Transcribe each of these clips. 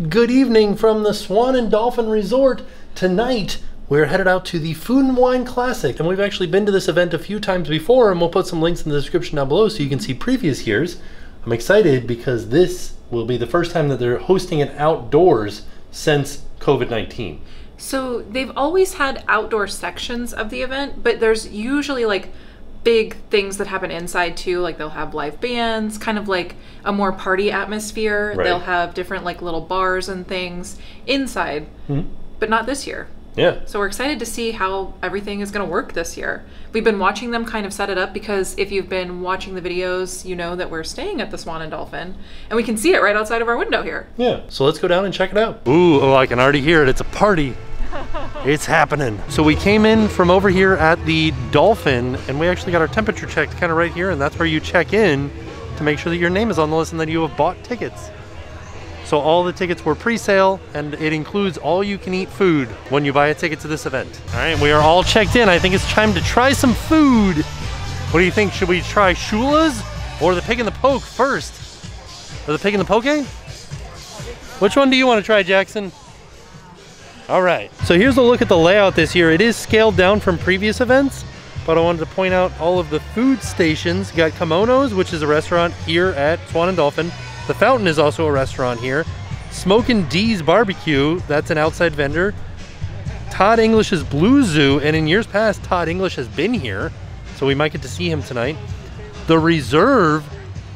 Good evening from the Swan and Dolphin Resort. Tonight, we're headed out to the Food and Wine Classic, and we've actually been to this event a few times before, and we'll put some links in the description down below so you can see previous years. I'm excited because this will be the first time that they're hosting it outdoors since COVID 19. So they've always had outdoor sections of the event, but there's usually like big things that happen inside too. Like they'll have live bands, kind of like a more party atmosphere. Right. They'll have different like little bars and things inside, mm-hmm. but not this year. Yeah. So we're excited to see how everything is going to work this year. We've been watching them kind of set it up because if you've been watching the videos, you know that we're staying at the Swan and Dolphin, and we can see it right outside of our window here. Yeah. So let's go down and check it out. Ooh, oh, I can already hear it. It's a party. It's happening. So we came in from over here at the Dolphin and we actually got our temperature checked kind of right here and that's where you check in to make sure that your name is on the list and that you have bought tickets. So all the tickets were pre-sale and it includes all you can eat food when you buy a ticket to this event. All right, we are all checked in. I think it's time to try some food. What do you think? Should we try Shula's or the pig in the poke first? Or the pig in the poke? Which one do you want to try, Jackson? All right. So here's a look at the layout this year. It is scaled down from previous events, but I wanted to point out all of the food stations. You got Kimonos, which is a restaurant here at Swan and Dolphin. The Fountain is also a restaurant here. Smokin' D's Barbecue, that's an outside vendor. Todd English's Blue Zoo, and in years past, Todd English has been here, so we might get to see him tonight. The Reserve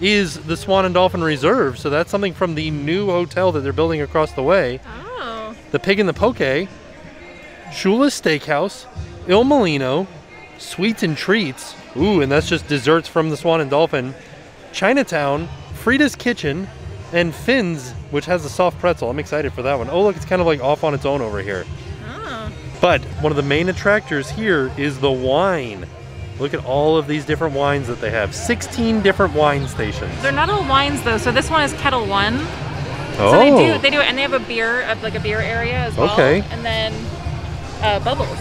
is the Swan and Dolphin Reserve, so that's something from the new hotel that they're building across the way. Oh. The Pig in the Poke, Shula's Steakhouse, Il Mulino, Sweets and Treats, ooh, and that's just desserts from the Swan and Dolphin, Chinatown, Frida's Kitchen, and Finn's, which has a soft pretzel. I'm excited for that one. Oh, look, it's kind of like off on its own over here. Oh. But one of the main attractors here is the wine. Look at all of these different wines that they have. 16 different wine stations. They're not all wines though. So this one is Ketel One. Oh, So they do they do it, and they have a beer, uh, like a beer area as well. Okay. And then uh, bubbles.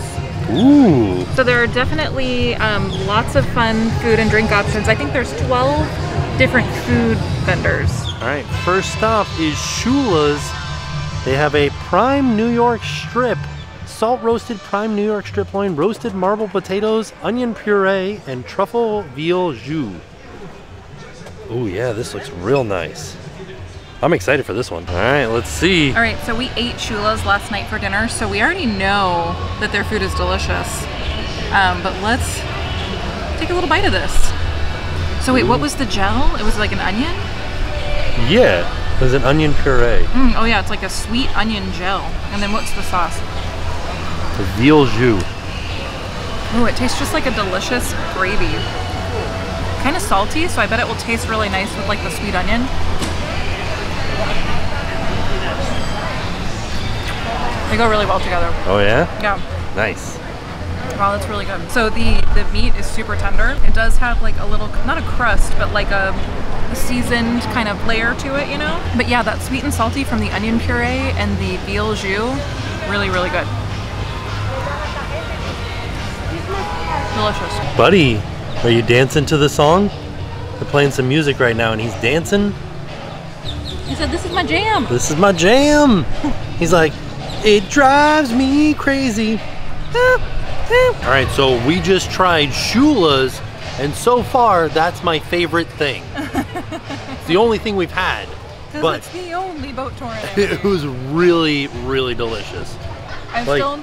ooh. So there are definitely um, lots of fun food and drink options. I think there's 12 different food vendors. All right, first stop is Shula's. They have a prime New York strip, salt roasted prime New York strip loin, roasted marble potatoes, onion puree, and truffle veal jus. Oh yeah, this looks real nice. I'm excited for this one. All right, let's see. All right, so we ate Shula's last night for dinner, so we already know that their food is delicious. Um, but let's take a little bite of this. So wait, what was the gel? It was like an onion? Yeah, it was an onion puree. Mm, oh yeah, it's like a sweet onion gel. And then what's the sauce? The veal jus. Oh, it tastes just like a delicious gravy. Kind of salty, so I bet it will taste really nice with like the sweet onion. They go really well together. Oh yeah? Yeah. Nice. Wow, that's really good. So the the meat is super tender. It does have like a little, not a crust, but like a, a seasoned kind of layer to it, you know. But yeah, that sweet and salty from the onion puree and the veal jus, really, really good. Delicious. Buddy, are you dancing to the song? They're playing some music right now and he's dancing. He said, "This is my jam." This is my jam. He's like, it drives me crazy. All right, so we just tried Shula's, and so far, that's my favorite thing. it's the only thing we've had, but it's the only boat tour. it was really, really delicious. I'm like- still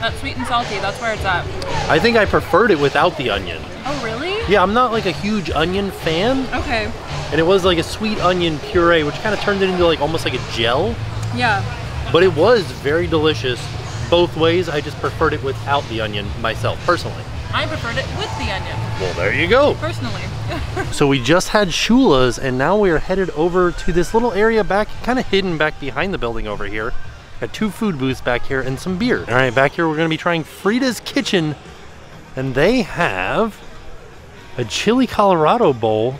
that sweet and salty. That's where it's at. I think I preferred it without the onion. Oh, really? Yeah, I'm not like a huge onion fan, Okay. and it was like a sweet onion puree, which kind of turned it into like almost like a gel. Yeah. But it was very delicious both ways. I just preferred it without the onion myself, personally. I preferred it with the onion, Well, there you go. personally. So we just had Shula's and now we are headed over to this little area back, kind of hidden back behind the building over here. Got two food booths back here and some beer. All right, back here we're gonna be trying Frida's Kitchen and they have a chili Colorado bowl,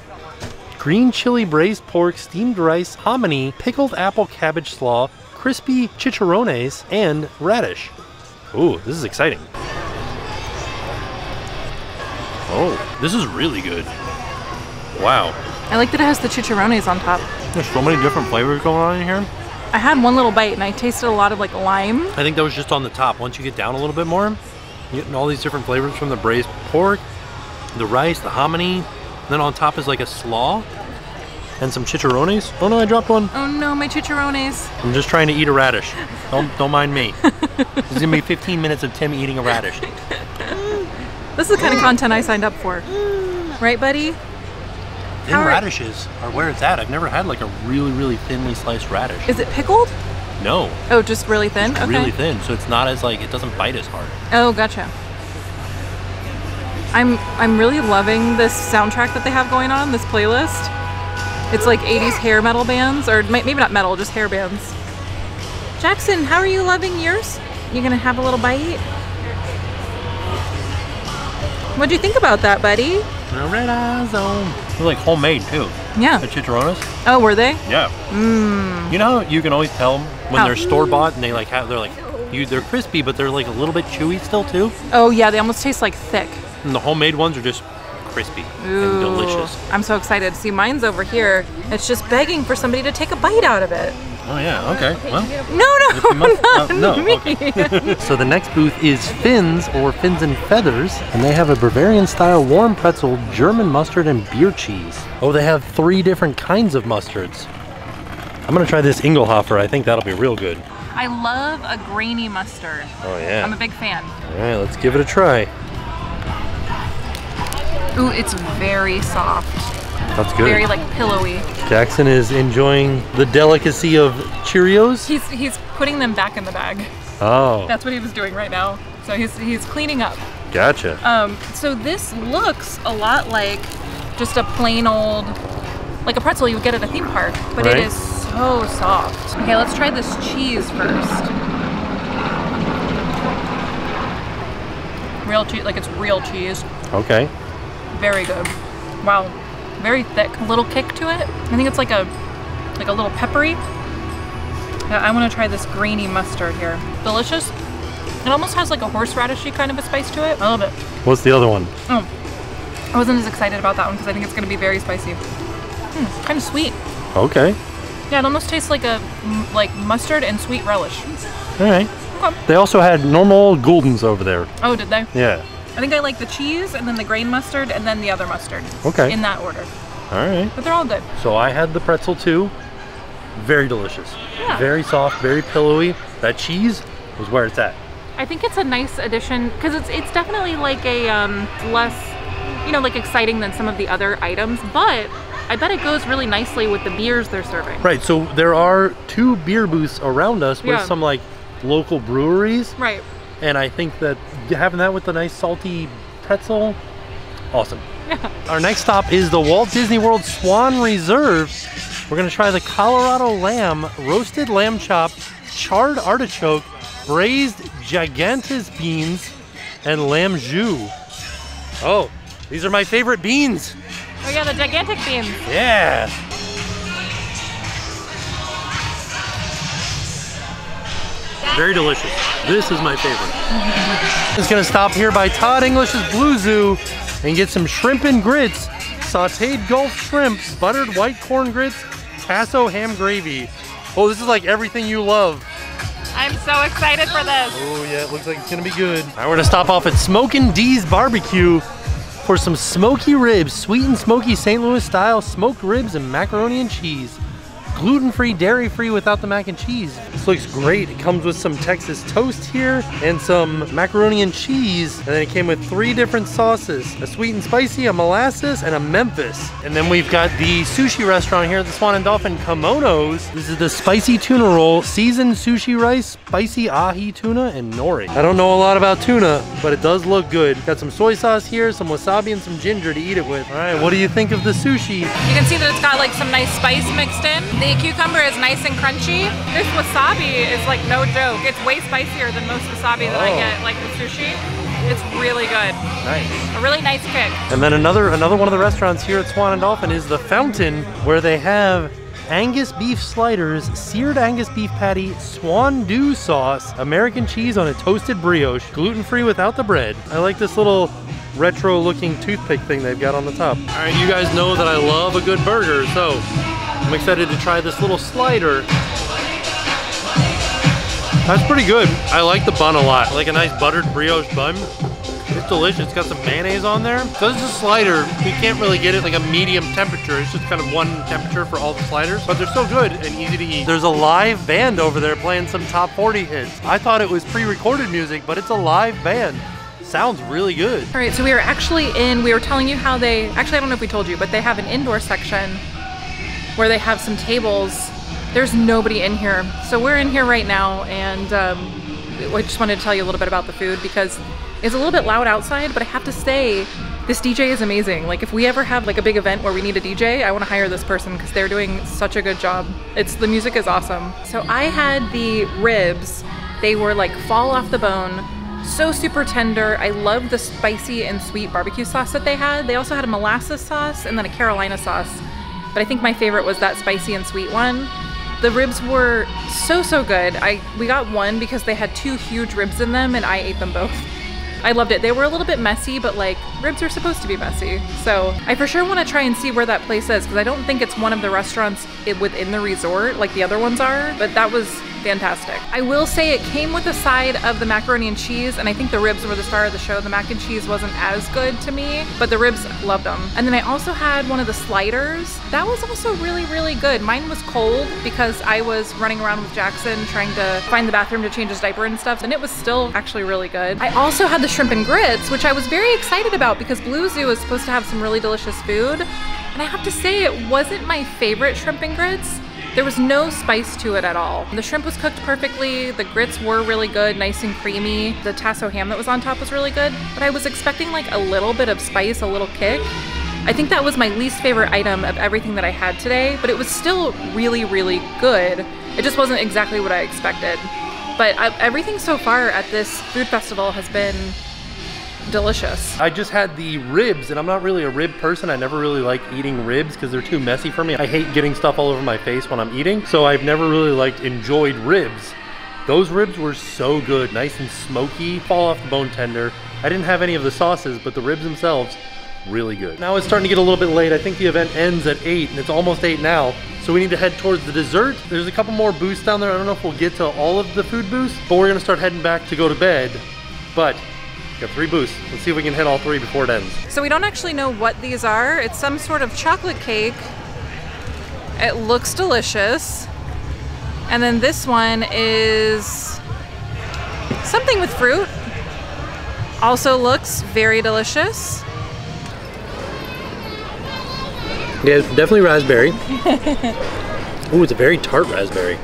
green chili braised pork, steamed rice, hominy, pickled apple cabbage slaw, crispy chicharrones, and radish. Ooh, this is exciting. Oh, this is really good. Wow. I like that it has the chicharrones on top. There's so many different flavors going on in here. I had one little bite and I tasted a lot of like lime. I think that was just on the top. Once you get down a little bit more, you're getting all these different flavors from the braised pork, the rice, the hominy. Then on top is like a slaw and some chicharrones. Oh no, I dropped one. Oh no, my chicharrones. I'm just trying to eat a radish. Don't don't mind me. this is gonna be 15 minutes of Tim eating a radish. This is the kind of content I signed up for. Right, buddy? Thin How radishes are where it's at. I've never had like a really really thinly sliced radish. Is it pickled? No, Oh, just really thin? okay. really thin. So it's not as like it doesn't bite as hard. Oh, gotcha. I'm I'm really loving this soundtrack that they have going on, this playlist. It's like 80s hair metal bands, or maybe not metal, just hair bands. Jackson, how are you loving yours? You gonna have a little bite? What'd you think about that, buddy? The red eyes on. They're like homemade too. Yeah. The chicharrones. Oh, were they? Yeah. Mmm. You know, how you can always tell when they're store bought and they like have they're like you they're crispy, but they're like a little bit chewy still too. Oh yeah, they almost taste like thick. And the homemade ones are just crispy and delicious. I'm so excited. See, mine's over here. It's just begging for somebody to take a bite out of it. Oh yeah. Okay. Well. No, no, must- not uh, no, me. So the next booth is Fins or Fins and Feathers, and they have a Bavarian style warm pretzel, German mustard, and beer cheese. Oh, they have three different kinds of mustards. I'm gonna try this Inglehoffer. I think that'll be real good. I love a grainy mustard. Oh yeah. I'm a big fan. All right, let's give it a try. Ooh, it's very soft. That's good. Very like pillowy. Jackson is enjoying the delicacy of Cheerios. He's he's putting them back in the bag. Oh, That's what he was doing right now. So he's he's cleaning up. gotcha. Um, so this looks a lot like just a plain old like a pretzel you would get at a theme park, but Right. it is so soft. Okay, let's try this cheese first. Real cheese, like it's real cheese. Okay. Very good. Wow. Very thick. Little kick to it. I think it's like a like a little peppery. Yeah, I want to try this grainy mustard here. Delicious. It almost has like a horseradishy kind of a spice to it. I love it. What's the other one? Oh, I wasn't as excited about that one because I think it's going to be very spicy. Hmm, kind of sweet. Okay. Yeah, it almost tastes like a like mustard and sweet relish. All right. Okay. They also had normal Goldens over there. Oh, did they? Yeah. I think I like the cheese and then the grain mustard and then the other mustard. Okay. In that order. All right. But they're all good. So I had the pretzel too. Very delicious. Yeah. Very soft, very pillowy. That cheese was where it's at. I think it's a nice addition because it's it's definitely like a um, less, you know, like exciting than some of the other items, but I bet it goes really nicely with the beers they're serving. Right. So there are two beer booths around us with Yeah. some like local breweries, Right. And I think that having that with a nice salty pretzel, awesome. Our next stop is the Walt Disney World Swan Reserve. We're gonna try the Colorado lamb, roasted lamb chop, charred artichoke, braised gigantes beans, and lamb jus. Oh, these are my favorite beans. Oh yeah, the gigantic beans. Yeah. Very delicious. This is my favorite. Just gonna stop here by Todd English's Blue Zoo and get some shrimp and grits, sauteed Gulf shrimp, buttered white corn grits, tasso ham gravy. Oh, this is like everything you love. I'm so excited for this. Oh yeah, it looks like it's gonna be good. All right, we're gonna stop off at Smokin' D's Barbecue for some smoky ribs, sweet and smoky St. Louis style smoked ribs and macaroni and cheese. Gluten-free, dairy-free without the mac and cheese. This looks great. It comes with some Texas toast here and some macaroni and cheese. And then it came with three different sauces. A sweet and spicy, a molasses, and a Memphis. And then we've got the sushi restaurant here at the Swan and Dolphin Kimonos. This is the spicy tuna roll, seasoned sushi rice, spicy ahi tuna, and nori. I don't know a lot about tuna, but it does look good. Got some soy sauce here, some wasabi, and some ginger to eat it with. All right, what do you think of the sushi? You can see that it's got like some nice spice mixed in. The cucumber is nice and crunchy. This wasabi is like no joke. It's way spicier than most wasabi that I Oh. get like with sushi. It's really good. Nice. A really nice kick. And then another another one of the restaurants here at Swan and Dolphin is the Fountain, where they have Angus beef sliders, seared Angus beef patty, swan dew sauce, American cheese on a toasted brioche, gluten-free without the bread. I like this little retro-looking toothpick thing they've got on the top. All right, you guys know that I love a good burger, so I'm excited to try this little slider. That's pretty good. I like the bun a lot. I like a nice buttered brioche bun. It's delicious. It's got some mayonnaise on there. Because it's a slider, we can't really get it like a medium temperature. It's just kind of one temperature for all the sliders, but they're still good and easy to eat. There's a live band over there playing some top 40 hits. I thought it was pre-recorded music, but it's a live band. Sounds really good. All right, so we are actually in, we were telling you how they, actually I don't know if we told you, but they have an indoor section where they have some tables. There's nobody in here. So we're in here right now and um, I just wanted to tell you a little bit about the food because it's a little bit loud outside, but I have to say, this DJ is amazing. Like if we ever have like a big event where we need a DJ, I want to hire this person because they're doing such a good job. It's the music is awesome. So I had the ribs. They were like fall off the bone, so super tender. I love the spicy and sweet barbecue sauce that they had. They also had a molasses sauce and then a Carolina sauce. But I think my favorite was that spicy and sweet one. The ribs were so so good. I we got one because they had two huge ribs in them and I ate them both. I loved it. They were a little bit messy, but like ribs are supposed to be messy. So I for sure want to try and see where that place is because I don't think it's one of the restaurants within the resort like the other ones are, but that was fantastic. I will say it came with a side of the macaroni and cheese, and I think the ribs were the star of the show. The mac and cheese wasn't as good to me, but the ribs, loved them. And then I also had one of the sliders. That was also really, really good. Mine was cold because I was running around with Jackson trying to find the bathroom to change his diaper and stuff, and it was still actually really good. I also had the shrimp and grits, which I was very excited about because Blue Zoo is supposed to have some really delicious food. And I have to say, it wasn't my favorite shrimp and grits. There was no spice to it at all. The shrimp was cooked perfectly, the grits were really good, nice and creamy. The tasso ham that was on top was really good, but I was expecting like a little bit of spice, a little kick. I think that was my least favorite item of everything that I had today, but it was still really, really good. It just wasn't exactly what I expected. But I, everything so far at this food festival has been delicious. I just had the ribs, and I'm not really a rib person. I never really like eating ribs because they're too messy for me. I hate getting stuff all over my face when I'm eating, so I've never really liked enjoyed ribs. Those ribs were so good, nice and smoky, fall off the bone tender. I didn't have any of the sauces, but the ribs themselves, really good. Now it's starting to get a little bit late. I think the event ends at 8, and it's almost 8 now. So we need to head towards the dessert. There's a couple more booths down there. I don't know if we'll get to all of the food booths, but we're gonna start heading back to go to bed. But Got three boosts. Let's see if we can hit all three before it ends. So we don't actually know what these are. It's some sort of chocolate cake. It looks delicious. And then this one is something with fruit. Also looks very delicious. Yeah, it's definitely raspberry. Ooh, it's a very tart raspberry.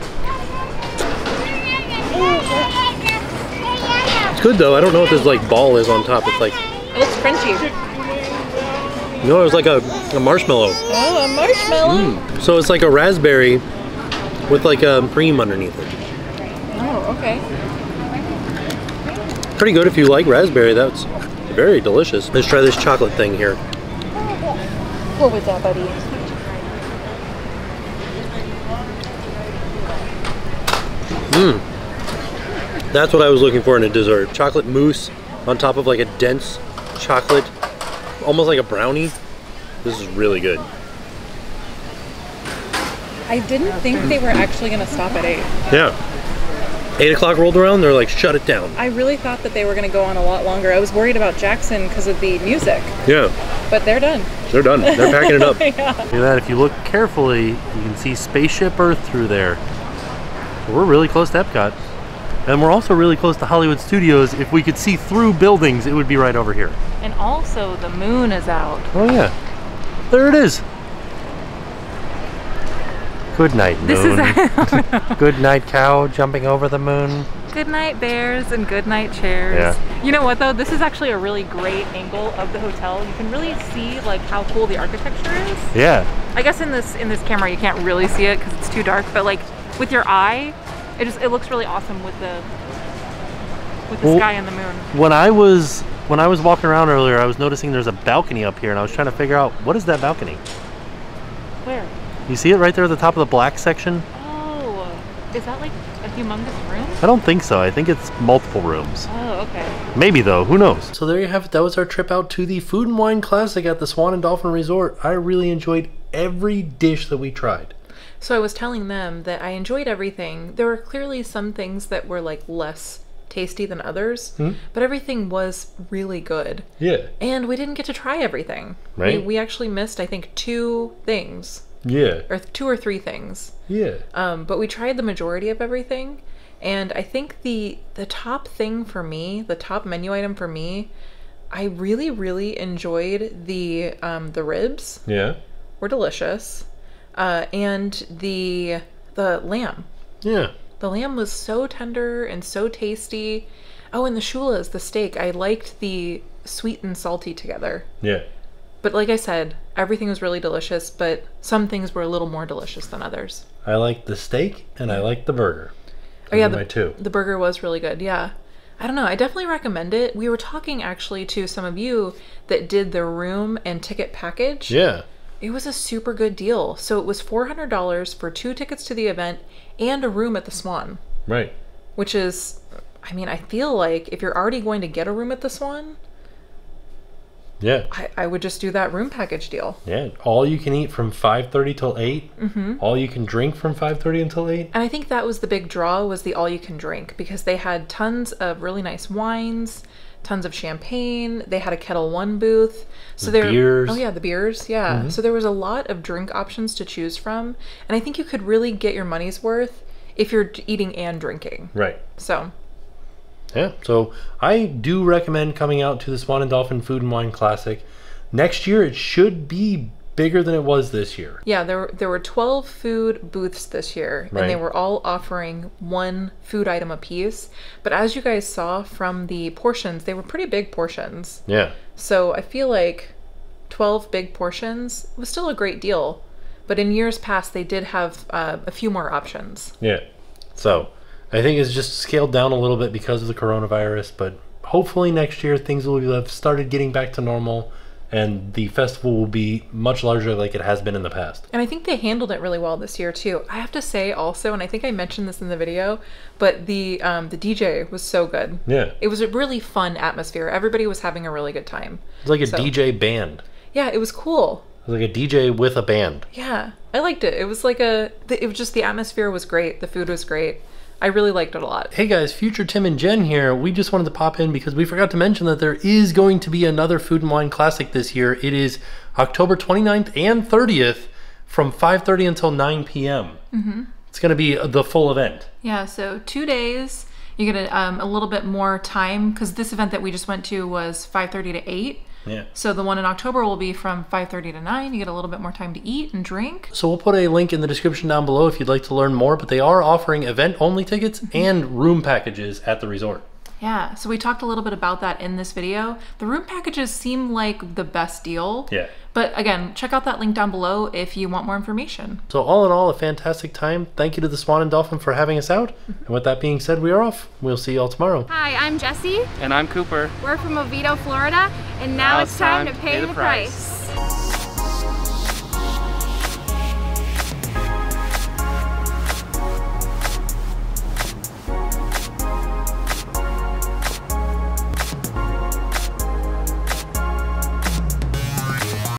Good though. I don't know what this like ball is on top. It's like it looks crunchy. No, it was like a, a marshmallow. Oh, a marshmallow. Mm. So it's like a raspberry with like a cream underneath it. Oh, okay. Pretty good if you like raspberry. That's very delicious. Let's try this chocolate thing here. What was that, buddy? Mmm. That's what I was looking for in a dessert. Chocolate mousse on top of like a dense chocolate, almost like a brownie. This is really good. I didn't think they were actually going to stop at 8. Yeah. 8 o'clock rolled around, they're like, shut it down. I really thought that they were going to go on a lot longer. I was worried about Jackson because of the music. Yeah. But they're done. They're done. They're packing it up. yeah. Look at that. If you look carefully, you can see Spaceship Earth through there. We're really close to Epcot. And we're also really close to Hollywood Studios. If we could see through buildings, it would be right over here. And also, the moon is out. Oh, yeah. There it is. Good night, moon. This is good night, cow jumping over the moon. Good night, bears, and good night, chairs. Yeah. You know what, though? This is actually a really great angle of the hotel. You can really see like how cool the architecture is. Yeah. I guess in this in this camera you can't really see it because it's too dark, but like with your eye, it just it looks really awesome with the with the well, sky and the moon. When I was when I was walking around earlier, I was noticing there's a balcony up here, and I was trying to figure out what is that balcony. Where? You see it right there at the top of the black section. Oh, is that like a humongous room? I don't think so. I think it's multiple rooms. Oh, okay. Maybe though. Who knows? So there you have it. That was our trip out to the Food and Wine Classic at the Swan and Dolphin Resort. I really enjoyed every dish that we tried. So I was telling them that I enjoyed everything. There were clearly some things that were like less tasty than others, but everything was really good. Yeah. And we didn't get to try everything. Right. We, we actually missed, I think, two things, Yeah. or two or three things. Yeah. Um, but we tried the majority of everything, and I think the the top thing for me, the top menu item for me, I really really enjoyed the um, the ribs Yeah. were delicious, uh, and the the lamb. Yeah. The lamb was so tender and so tasty. Oh, and the shulas, the steak. I liked the sweet and salty together. Yeah. But like I said, everything was really delicious, but some things were a little more delicious than others. I liked the steak and I liked the burger. Oh yeah, the, two. the burger was really good. Yeah. I don't know. I definitely recommend it. We were talking actually to some of you that did the room and ticket package. Yeah. It was a super good deal. So it was $400 for two tickets to the event and a room at the Swan, Right. which is I mean, I feel like if you're already going to get a room at the Swan, Yeah. I, I would just do that room package deal. Yeah. All you can eat from 5:30 till 8. Mm-hmm. All you can drink from 5:30 until 8. And I think that was the big draw was the all you can drink because they had tons of really nice wines, tons of champagne. They had a Ketel One booth. So The there beers. Oh yeah, the beers. Yeah. So there was a lot of drink options to choose from, and I think you could really get your money's worth if you're eating and drinking. Right. So, Yeah. So I do recommend coming out to the Swan and Dolphin Food and Wine Classic. Next year it should be bigger than it was this year. yeah, there were, there were 12 food booths this year, and they were all offering one food item apiece. But as you guys saw from the portions, they were pretty big portions. Yeah. So I feel like 12 big portions was still a great deal. But in years past, they did have uh, a few more options. Yeah. So I think it's just scaled down a little bit because of the coronavirus, but hopefully next year things will have started getting back to normal and the festival will be much larger like it has been in the past. And I think they handled it really well this year too. I have to say also, and I think I mentioned this in the video, but the um, the DJ was so good. Yeah. It was a really fun atmosphere. Everybody was having a really good time. It's like a So- DJ band. Yeah, it was cool. It's like a DJ with a band. Yeah, I liked it. It was like a. It was just the atmosphere was great. The food was great. I really liked it a lot. Hey guys, future Tim and Jen here. We just wanted to pop in because we forgot to mention that there is going to be another Food and Wine Classic this year. It is October 29th and 30th from 5:30 until 9 p.m. Mm-hmm. It's going to be the full event. Yeah, so two days. You get a, um, a little bit more time because this event that we just went to was 5:30 to 8. Yeah. So the one in October will be from 5:30 to 9. You get a little bit more time to eat and drink. So we'll put a link in the description down below if you'd like to learn more, but they are offering event-only tickets mm-hmm. and room packages at the resort. Yeah, so we talked a little bit about that in this video. The room packages seem like the best deal. Yeah. But again, check out that link down below if you want more information. So all in all, a fantastic time. Thank you to the Swan and Dolphin for having us out. Mm-hmm. And with that being said, we are off. We'll see you all tomorrow. Hi, I'm Jesse. And I'm Cooper. We're from Oviedo, Florida, and now, it's time, to pay, the price.